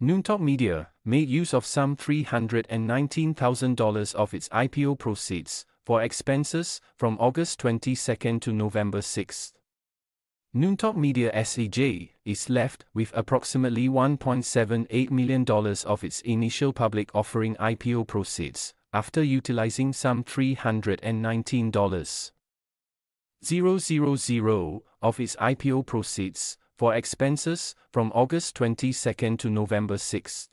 Noontalk Media made use of some $319,000 of its IPO proceeds for expenses from August 22 to November 6. Noontalk Media SEJ is left with approximately $1.78 million of its initial public offering IPO proceeds, after utilizing some $319,000 of its IPO proceeds for expenses from August 22 to November 6.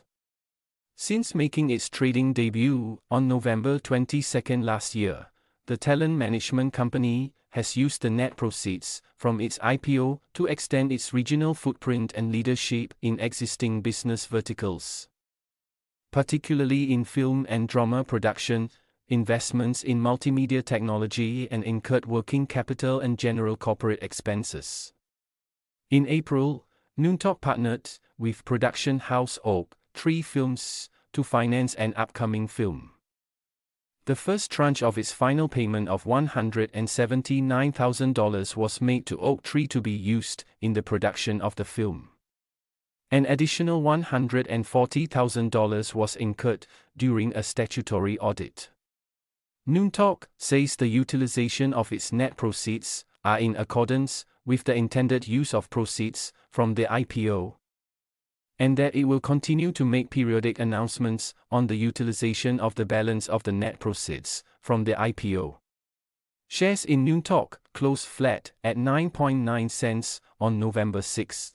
Since making its trading debut on November 22 last year, the talent management company has used the net proceeds from its IPO to extend its regional footprint and leadership in existing business verticals. Particularly in film and drama production, investments in multimedia technology, and incurred working capital and general corporate expenses. In April, Noontalk partnered with production house Oak Tree Films to finance an upcoming film. The first tranche of its final payment of $179,000 was made to Oak Tree to be used in the production of the film. An additional $140,000 was incurred during a statutory audit. Noontalk says the utilization of its net proceeds are in accordance with the intended use of proceeds from the IPO and that it will continue to make periodic announcements on the utilization of the balance of the net proceeds from the IPO. Shares in Noontalk closed flat at 9.9 cents on November 6.